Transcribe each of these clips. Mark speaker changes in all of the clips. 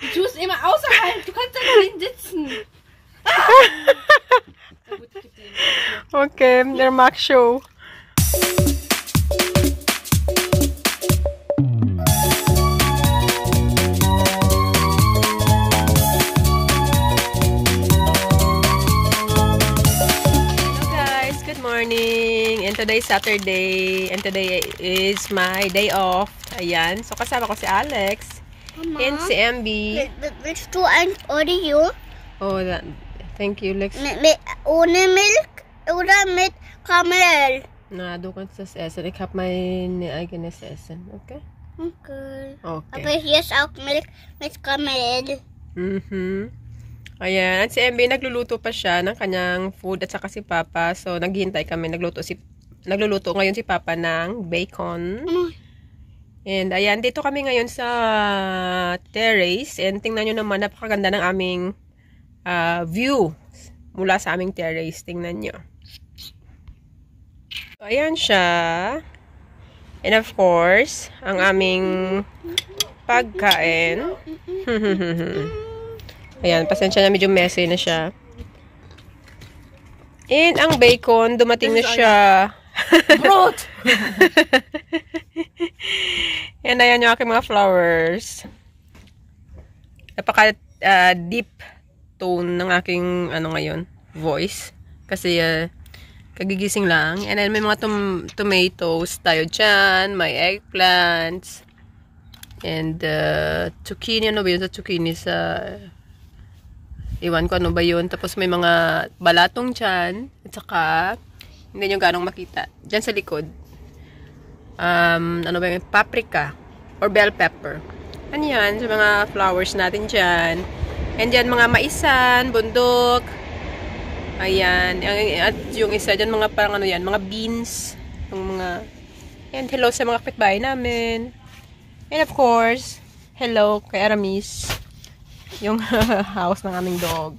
Speaker 1: Du tust immer außerhalb. Du kannst da drin sitzen. Ah!
Speaker 2: Okay, der Max Show. Hello guys, good morning. And today is Saturday. And today is my day off. Ayan. So kasama ko si Alex. And si MB.
Speaker 3: Willst du ein Oreo
Speaker 2: Oh, that, thank you, Lex.
Speaker 3: ohne Milch oder mit Karamell?
Speaker 2: Na, du kannst das essen. Ich habe mein eigenes Essen. Okay?
Speaker 3: Okay.
Speaker 2: Okay.
Speaker 3: Aber hier ist auch Milch mit Karamell.
Speaker 2: Mhm. Ayan. At si MB, nagluluto pa siya ng kanyang food at saka si Papa. So, naghihintay kami. Nagluto si Nagluluto ngayon si Papa ng bacon.
Speaker 3: Ano?
Speaker 2: And ayan, dito kami ngayon sa terrace. And tingnan nyo naman, napakaganda ng aming ah, view mula sa aming terrace. Tingnan nyo. So, ayan siya. And of course, ang aming pagkain. ayan, pasensya na medyo messy na siya. And ang bacon, dumating na siya.
Speaker 1: Brot!
Speaker 2: And ayan yung aking mga flowers. Napaka ah, deep tone ng aking ano ngayon, voice. Kasi ah, kagigising lang. And then may mga tom- tomatoes tayo dyan, may eggplants, and uh, zucchini. Ano ba yun sa zucchini sa... Iwan ko ano ba yun. Tapos may mga balatong dyan. At saka, hindi nyo ganong makita. Dyan sa likod um, ano ba yung paprika or bell pepper. Ano yan? Sa mga flowers natin dyan. And dyan mga maisan, bundok. Ayan. At yung isa dyan mga parang ano yan, mga beans. Yung mga, and hello sa mga kapitbahay namin. And of course, hello kay Aramis. Yung house ng aming dog.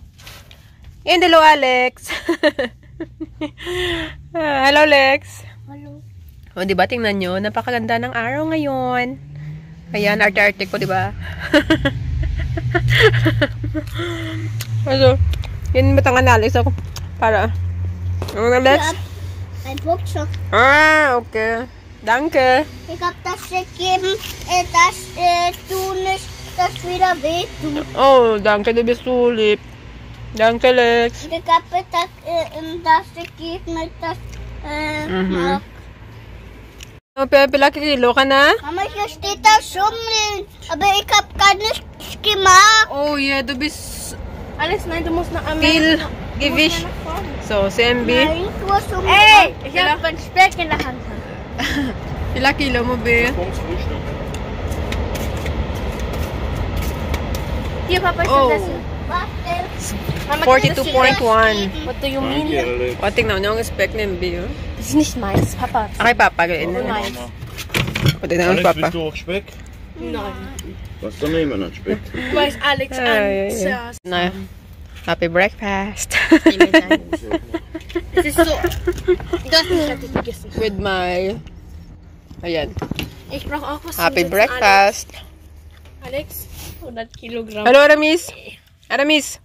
Speaker 2: And hello, Alex. Ah, hello, Lex.
Speaker 3: Hallo.
Speaker 2: O, di ba? Tingnan nyo. Napakaganda ng araw ngayon. Ayan, arte-arte ko, di ba? also, yun matang analysis ako. Para, ano na, Lex?
Speaker 3: Ein Boxer.
Speaker 2: Ah, okay. Danke.
Speaker 3: Ich hab das gegeben, dass äh, du nicht das wieder wehtut.
Speaker 2: Oh, danke, du bist so lieb. Danke, Lex.
Speaker 3: Ich hab das, äh, das gegeben, das äh,
Speaker 2: Mhm. Oh, pila, pila kilo ka na?
Speaker 3: Mama, hier steht das Schummeln, aber ich hab gar nichts gemacht.
Speaker 2: Oh, yeah, du bist
Speaker 1: Alex, nein, du musst nach
Speaker 2: viel Gewicht. So, si MB.
Speaker 3: Nein, du hast Schummeln.
Speaker 1: Ey, ich hab einen Speck in der Hand.
Speaker 2: Pila kilo mo, be?
Speaker 1: Hier, Papa, ist
Speaker 2: Oh.
Speaker 1: das Essen.
Speaker 3: Was denn?
Speaker 1: Mama, kann das
Speaker 2: 42.1.
Speaker 1: What do you mean?
Speaker 2: O, oh, tingnan nyo ang spec ni MB, oh.
Speaker 1: Das ist nicht meins, Papa.
Speaker 2: Okay, Papa, gawin na.
Speaker 1: Meins.
Speaker 2: O, tingnan mo,
Speaker 4: Alex,
Speaker 2: Papa.
Speaker 4: willst du auch Speck?
Speaker 1: Nein.
Speaker 4: Was dann nehmen wir an Speck?
Speaker 1: Du weißt Alex
Speaker 2: Ay,
Speaker 1: an.
Speaker 2: ay, ay. Na, happy breakfast.
Speaker 1: Es ist so. Du hast nicht fertig gegessen.
Speaker 2: With my... Ayan.
Speaker 1: Ich brauche auch was
Speaker 2: Happy breakfast.
Speaker 1: Alex, 100 Kilogramm.
Speaker 2: Hello, Aramis. Aramis.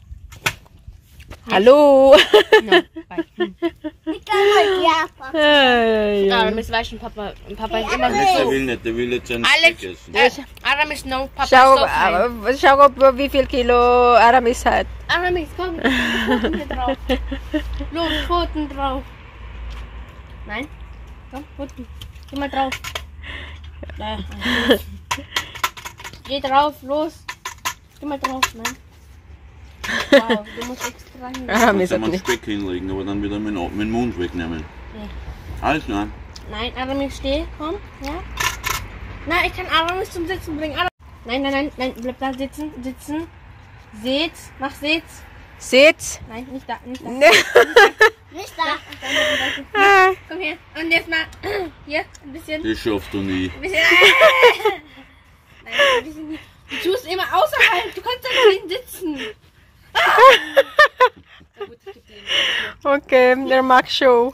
Speaker 2: Hallo.
Speaker 3: Ich kann mal ja.
Speaker 2: Ay.
Speaker 1: Aramis weiß schon, Papa. Papa ist immer
Speaker 4: Der
Speaker 1: so.
Speaker 4: will nicht, der will jetzt seinen
Speaker 1: Alex, äh, Aramis, no. Papa
Speaker 2: Schau,
Speaker 1: ist so
Speaker 2: uh, schau ob wie viel Kilo Aramis hat.
Speaker 1: Aramis, komm. Pfoten hier drauf. Los, Pfoten drauf. Nein? Komm, Pfoten. Geh mal drauf. Da. Geh drauf, los. Geh mal drauf, nein. Wow, du musst extra hin.
Speaker 2: Aramis
Speaker 4: Muss
Speaker 2: hat
Speaker 4: mal
Speaker 2: nicht.
Speaker 4: Speck hinlegen, aber dann wieder mit, mit dem Mund wegnehmen.
Speaker 1: Ja.
Speaker 4: Alles klar.
Speaker 1: Nein, Aramis, steh, komm. Ja. Nein, ich kann Aramis zum Sitzen bringen. Ara- Nein, nein, nein, nein, bleib da sitzen, sitzen. Sitz, mach Sitz.
Speaker 2: Sitz.
Speaker 1: Nein, nicht da, nicht da.
Speaker 3: Nicht da.
Speaker 2: Ah.
Speaker 1: Komm her. Und jetzt mal hier ein bisschen.
Speaker 4: Das schaffst du nie.
Speaker 1: Ein bisschen. Nein, ein bisschen nicht. Du tust immer außerhalb. Du kannst da drin sitzen.
Speaker 2: Okay, der Max Show.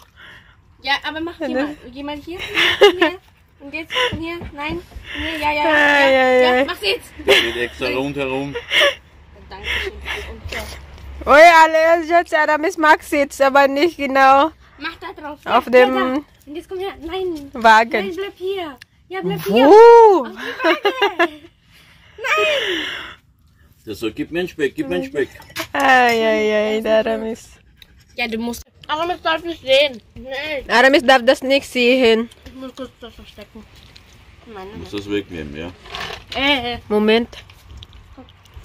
Speaker 1: Ja, aber mach hier
Speaker 2: Ne?
Speaker 1: mal. Geh mal hier. hier. Und jetzt von hier. Nein. Ja, ja, ja.
Speaker 2: Ay,
Speaker 1: ja, ja.
Speaker 2: ay.
Speaker 1: Mach's jetzt.
Speaker 4: Geht extra rundherum.
Speaker 1: Dankeschön für die Umkehr.
Speaker 2: Ui, alle jetzt, Aramis mag sitzt, aber nicht genau
Speaker 1: Mach da drauf.
Speaker 2: auf
Speaker 1: Ja,
Speaker 2: dem
Speaker 1: da. Und jetzt komm her. Nein. Nein,
Speaker 2: Wagen.
Speaker 1: bleib hier. Ja, bleib hier.
Speaker 2: Wuh.
Speaker 4: Der soll, gib mir einen Speck, gib mir einen Speck.
Speaker 2: Ay, ay, ay, der Aramis.
Speaker 1: Ja, du musst. Aber das darf nicht sehen. Nein.
Speaker 2: Aramis darf das nicht sehen.
Speaker 1: Ich muss kurz das verstecken. Nein,
Speaker 4: Ich
Speaker 1: nein,
Speaker 4: muss das wegnehmen, ja.
Speaker 1: nein. Äh,
Speaker 2: Moment.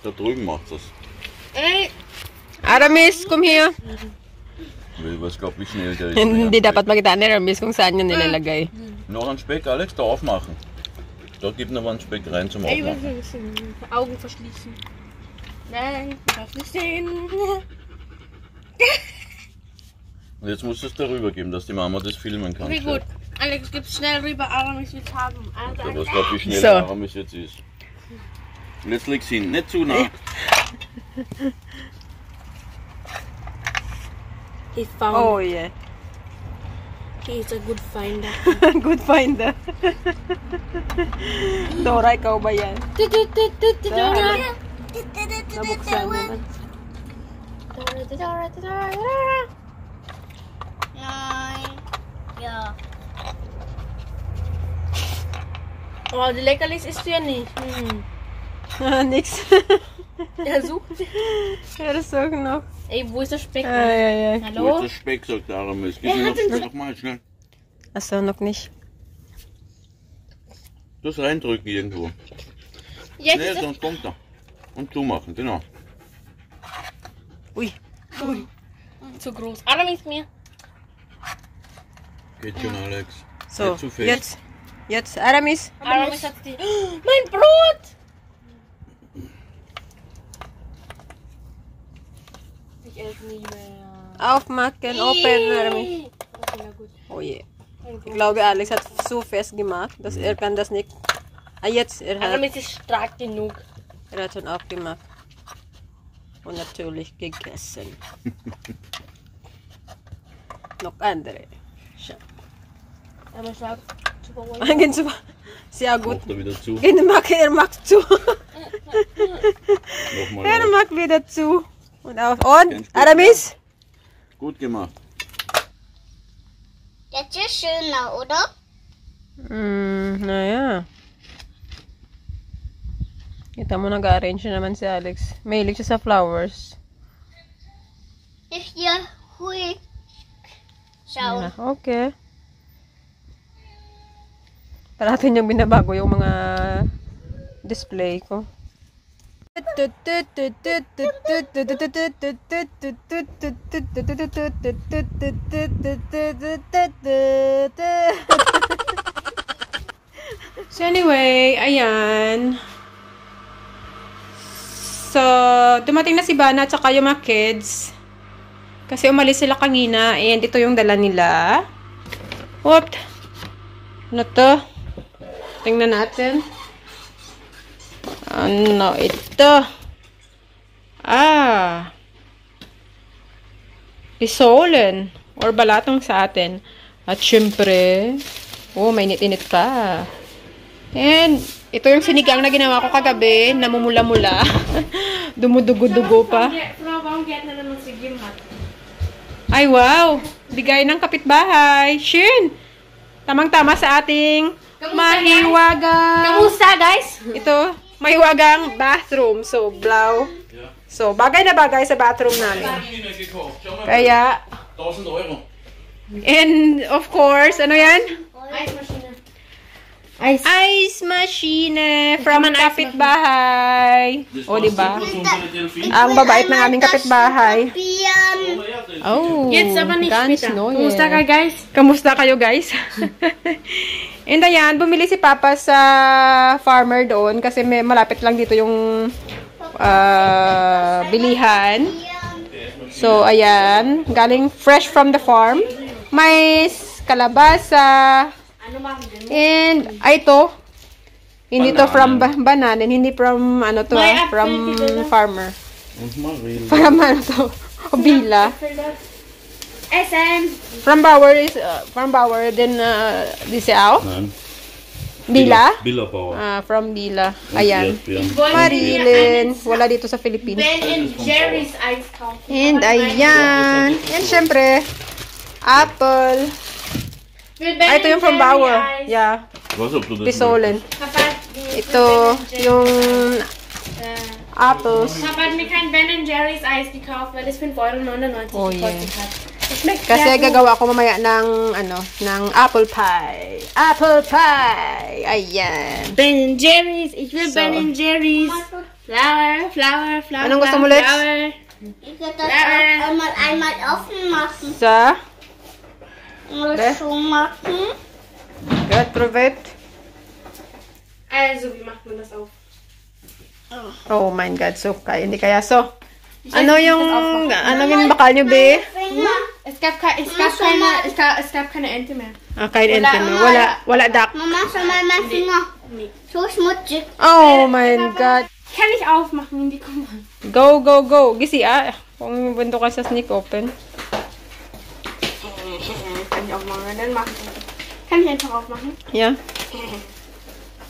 Speaker 4: Da drüben macht das.
Speaker 1: äh.
Speaker 2: Aramis, komm hier.
Speaker 4: Weil ich weiß glaub, wie schnell der ist.
Speaker 2: Hindi dapat makita ni Aramis kung saan niya nilalagay.
Speaker 4: Noch einen Speck, Alex, da aufmachen. Da gib noch einen Speck rein zum
Speaker 1: Ey, wir
Speaker 4: Aufmachen.
Speaker 1: müssen Augen verschließen. Nein, du darfst nicht sehen.
Speaker 4: Und jetzt musst du es darüber geben, dass die Mama das filmen kann.
Speaker 1: Wie gut. Alex, gib's schnell rüber, aber ich will's haben. Also,
Speaker 4: Da was glaub, wie schnell
Speaker 2: So.
Speaker 4: Aramis jetzt ist. Und jetzt leg's hin, nicht zu nah.
Speaker 1: he found.
Speaker 2: Oh, yeah.
Speaker 1: He is a good finder.
Speaker 2: Good finder. Dora, ikaw ba yan?
Speaker 1: Dora.
Speaker 2: Nabuksan naman.
Speaker 3: Nein. Ja.
Speaker 1: Oh, die Leckerlis isst du ja nicht. Hm.
Speaker 2: Ah, nix.
Speaker 1: Er sucht.
Speaker 2: Er sucht noch.
Speaker 1: Ey, wo ist der Speck?
Speaker 2: Ay, ay.
Speaker 4: Wo
Speaker 1: Hallo?
Speaker 4: ist der Speck, sagt der Aramis. Gib mir noch, noch mal schnell.
Speaker 2: Asa, noch nicht.
Speaker 4: Das reindrücken irgendwo.
Speaker 1: Jetzt
Speaker 4: Nee, sonst kommt er. Und zumachen, genau.
Speaker 2: Ui.
Speaker 1: zu groß. Adam ist mir.
Speaker 4: Geht schon, Alex.
Speaker 2: So,
Speaker 4: Nicht zu fest.
Speaker 2: jetzt. Jetzt, Aramis.
Speaker 1: Adam ist die. Oh, mein Brot! Ich esse nie mehr.
Speaker 2: Aufmachen, open, Aramis.
Speaker 1: Okay, na gut.
Speaker 2: Oh je. Ich glaube, Alex hat so fest gemacht, dass er kann das nicht. Ah, jetzt, er hat,
Speaker 1: ist stark genug.
Speaker 2: Er hat schon aufgemacht. Und natürlich gegessen. noch andere. Schau.
Speaker 1: Aber wohl.
Speaker 2: Angin so. Sehr gut.
Speaker 4: Macht er wieder zu.
Speaker 2: Er macht, er macht zu.
Speaker 4: Nochmal
Speaker 2: er
Speaker 4: auf.
Speaker 2: macht wieder zu. Und auf. Und. Aramis?
Speaker 4: Gut gemacht.
Speaker 3: Jetzt ist schöner, oder?
Speaker 2: Hmm, naja. Kita mo nag-arrange na naman si Alex. Mahilig siya sa flowers.
Speaker 3: Ich hier ruhig. Schau.
Speaker 2: Ah, okay. Parating yung binabago yung mga display ko. So anyway, ayan. So, dumating na si Bana at saka yung mga kids. Kasi umalis sila kanina and ito yung dala nila. What? Ano to? Tingnan natin. Ano ito? Ah. Isolen. Or balatong sa atin. At syempre, oh, may init-init pa. And, ito yung sinigang na ginawa ko kagabi, namumula-mula. Dumudugo-dugo pa.
Speaker 1: Na naman si hat?
Speaker 2: Ay, wow! Bigay ng kapitbahay. Shin! Tamang-tama sa ating mahiwagang...
Speaker 1: Kamusta, guys?
Speaker 2: Ito, mahiwagang bathroom. So, blau. So, bagay na bagay sa bathroom namin. Kaya,
Speaker 4: 1000 Euro.
Speaker 2: and of course, ano yan?
Speaker 1: Eis.
Speaker 2: Ice machine from kapitbahay. O, diba? Ang babait ng aming kapitbahay. Oh, ganz
Speaker 1: später.
Speaker 2: neu.
Speaker 1: Kamusta ka, guys?
Speaker 2: Kamusta kayo guys? And ayan, bumili si Papa sa farmer doon kasi may malapit lang dito yung ah, bilihan. So, ayan, galing fresh from the farm. May kalabasa. And, ay ito. Hindi to from ba- banana, and hindi from, ano to, ah, from farmer. From ano to, Obila.
Speaker 1: Essen!
Speaker 2: From Bauer is, uh, from Bauer, then, uh, this out.
Speaker 4: Nein.
Speaker 2: Bila?
Speaker 4: Billabauer.
Speaker 2: Ah, from Bila. Ayan. Marilyn. Wala dito sa Philippines.
Speaker 1: Ben and Jerry's Eis kaufen.
Speaker 2: And ayan. Yan, syempre. Apple.
Speaker 1: Will Ben
Speaker 2: Ah, ito yung
Speaker 1: and
Speaker 2: from.
Speaker 1: Eis.
Speaker 2: Yeah. Pisolen. Ito, yung
Speaker 1: Äh,
Speaker 2: apples.
Speaker 1: Hat mir kein Ben Jerry's Eis gekauft, weil es 5,99 Euro
Speaker 2: Oh, yeah.
Speaker 1: gekostet hat. Das schmeckt
Speaker 2: Kasi gagawa ko mamaya ng, ano, ng apple pie. Apple pie! Ayan.
Speaker 1: Ben Jerry's, ich will
Speaker 2: So.
Speaker 1: Ben Jerry's. Flower, flower, flower.
Speaker 2: Anong gusto mo,
Speaker 1: flower,
Speaker 2: Lex?
Speaker 1: flower.
Speaker 3: Ich werde das
Speaker 1: äh.
Speaker 3: einmal, einmal offen machen.
Speaker 2: Wer?
Speaker 3: So machen.
Speaker 2: good, prove it.
Speaker 1: Also, wie macht man das auf?
Speaker 2: Oh my God, so kaya, hindi kaya so. Ano yung, ano yung bakal nyo, be?
Speaker 1: Es gab, ke es gab keine,
Speaker 3: mal.
Speaker 1: es gab, es gab keine Ente mehr.
Speaker 2: Ah,
Speaker 1: Wala.
Speaker 2: ente mo. Wala, wala duck.
Speaker 3: Mama, schau mal mein Finger.
Speaker 1: Nee.
Speaker 3: So schmutzig.
Speaker 2: Oh my God.
Speaker 1: Kann ich aufmachen, die kommen.
Speaker 2: Go, go, go. Gisi, ah. Kung bunto ka sa sneak open.
Speaker 1: Ich aufmachen, dann machen. Kann ich einfach aufmachen?
Speaker 2: Yeah.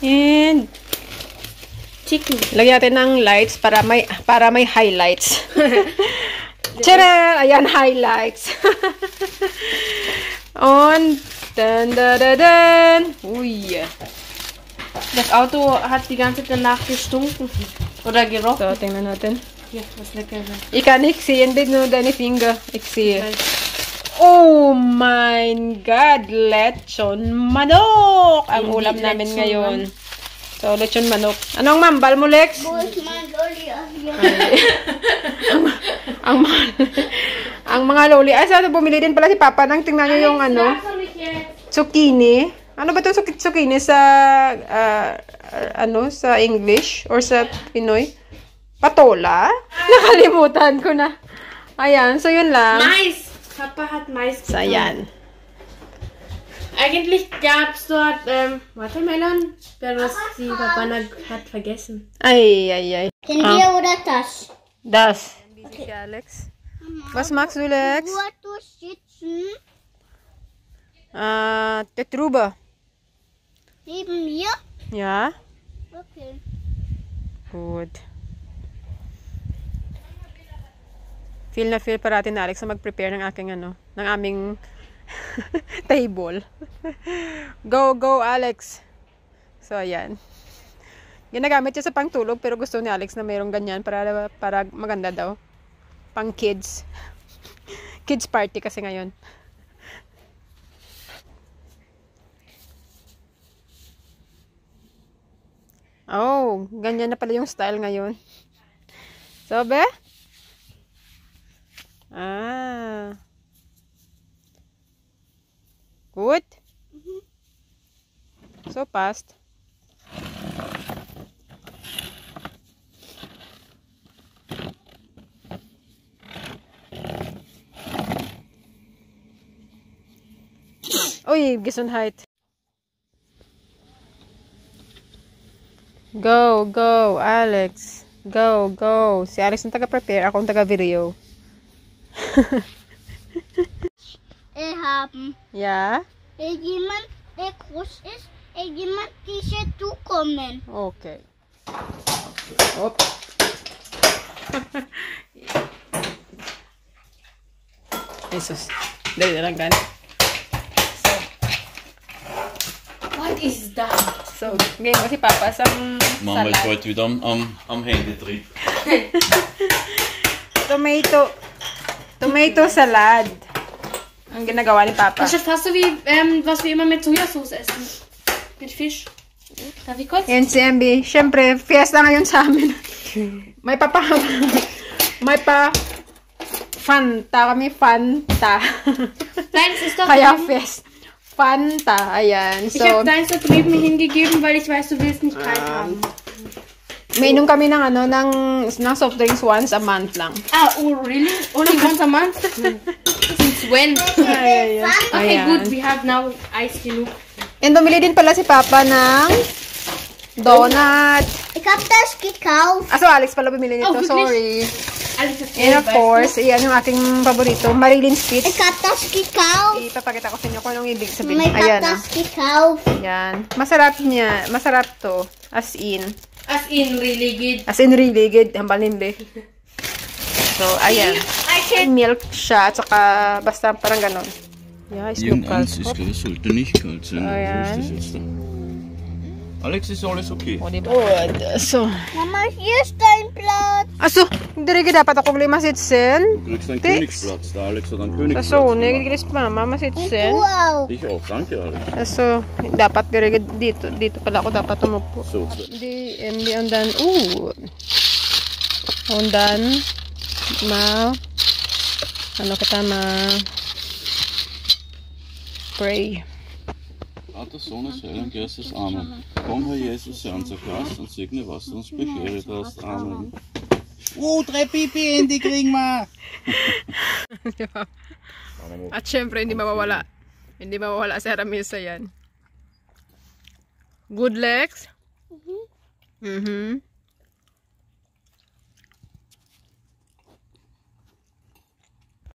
Speaker 2: And,
Speaker 1: Chicken.
Speaker 2: lagyan natin ng lights para may, para may highlights. Tara! Ayan, highlights. On. Dan, da, da, dan. Uy.
Speaker 1: Das Auto hat die ganze Zeit danach gestunken. Oder gerochen.
Speaker 2: So, tingnan natin.
Speaker 1: Ja, was lecker.
Speaker 2: Ich kann nicht sehen, bitte nur deine Finger. Ich sehe. Oh mein God! Lechon manok! Ang
Speaker 1: Hindi
Speaker 2: ulam namin
Speaker 1: lechon
Speaker 2: ngayon. So, lechon manok. Anong mambal mo, Lex?
Speaker 3: Wo ist mein Lolli? Hier.
Speaker 2: ang mga, ang mga loli. Ay, sa bumili din pala si Papa nang tingnan niyo yung ano, zucchini. Ano ba itong zuc- zucchini sa, ah, ah, ano, sa English or sa Pinoy? Patola? Nakalimutan ko na. Ayan, so yun lang.
Speaker 1: Mais. Papa hat Mais getan.
Speaker 2: ayan.
Speaker 1: Eigentlich gab es dort ähm, Watermelon, si Papa nag hat vergessen.
Speaker 2: Ay, ay, ay.
Speaker 3: Den
Speaker 2: Ah.
Speaker 3: hier oder das?
Speaker 2: Das. Si Alex. Was magst du, Lex?
Speaker 3: Wo du sitzen?
Speaker 2: Ah, Tetruba.
Speaker 3: Neben mir?
Speaker 2: Ja?
Speaker 3: Okay.
Speaker 2: Good. Feel na feel parati na Alex na mag-prepare ng aking ano, ng aming table. go, go, Alex. So, ayan. Ginagamit siya sa pangtulog pero gusto ni Alex na mayroong ganyan para, para maganda daw. Pang kids. kids party kasi ngayon. Oh, ganyan na pala yung style ngayon. So, be? Ah. Good? So fast. Uy, Gesundheit. Go, go, Alex. Go, go. Si Alex ang taga-prepare, ako ang taga-video.
Speaker 3: Äh, haben.
Speaker 2: Ja?
Speaker 3: Äh, jemand, groot is, ist, äh, iemand die hier Oké.
Speaker 2: Okay. Hop. Jezus, deed je dat dan?
Speaker 1: What is that?
Speaker 2: Zo, nee, wat is papa some ähm,
Speaker 4: Mama is
Speaker 2: wat
Speaker 4: u dan am am heen drie.
Speaker 2: Tomato Tomato salad. Ang ginagawa ni Papa.
Speaker 1: Das ist fast so wie, ähm, was wir immer mit Sojasauce essen. Mit Fisch. Darf ich kurz?
Speaker 2: Yan si MB. Siyempre, fiesta ngayon sa amin. May papa... May pa... Fanta kami. Fanta.
Speaker 1: Deins ist doch
Speaker 2: Kaya fest. Fanta. Ayan.
Speaker 1: Ich
Speaker 2: So,
Speaker 1: habe deins da drüben hingegeben, weil ich weiß, du willst nicht kalt haben.
Speaker 2: Mainom kami ng ano, ng, ng soft drinks once a month lang.
Speaker 1: Ah, oh really? Only once a month? Since when?
Speaker 2: Ay,
Speaker 1: Okay, good. We have now ice genug.
Speaker 2: And bumili din pala si Papa ng donut.
Speaker 3: Das gekauft.
Speaker 2: Ah, so Alex pala bumili nito.
Speaker 1: Oh?
Speaker 2: Sorry.
Speaker 1: Ist
Speaker 2: And of course, iyan yung aking paborito, Marilyn Spitz.
Speaker 3: das gekauft.
Speaker 2: Ipapakita ko sa inyo kung anong ibig sabihin. Ayan,
Speaker 3: hab
Speaker 2: ah.
Speaker 3: das gekauft.
Speaker 2: Yan. Masarap niya. Masarap to. As in.
Speaker 1: As in really good.
Speaker 2: As in really good. Hambal nimbe. So, ayan.
Speaker 3: I can
Speaker 2: Milk siya. At saka, basta parang ganon. Yeah, Snoop
Speaker 4: Irgendeins ist,
Speaker 2: Kalskop.
Speaker 4: gell, sollte nicht kalt sein.
Speaker 2: Ja.
Speaker 4: Alex, ist alles okay?
Speaker 2: O, diba? Good. So,
Speaker 3: Mama, hier ist dein Blatt.
Speaker 2: aso, diri ka dapat ako lima sitsen.
Speaker 4: Du kriegst einen. Königsplatz. Der Alex hat einen Königsplatz.
Speaker 2: Aso,
Speaker 4: gemacht.
Speaker 2: nagigris pa, mama sitsen.
Speaker 3: Du auch.
Speaker 4: Ich auch, danke Alex.
Speaker 2: Aso, dapat diri ka dito, dito pala ako dapat umupo.
Speaker 4: So,
Speaker 2: Di, hindi undan, ooh. Undan, ma, ano kita ma, pray.
Speaker 4: Vater, Sohn und Heiligen Geistes, Amen. Komm, Herr Jesus, sei unser Gast und segne, was du uns bescheret hast. Amen.
Speaker 5: Oh, drei Pipi, die kriegen wir.
Speaker 2: Diba? At syempre, hindi mawawala. Hindi mawawala sa Ramisa yan. Good legs? Mhm.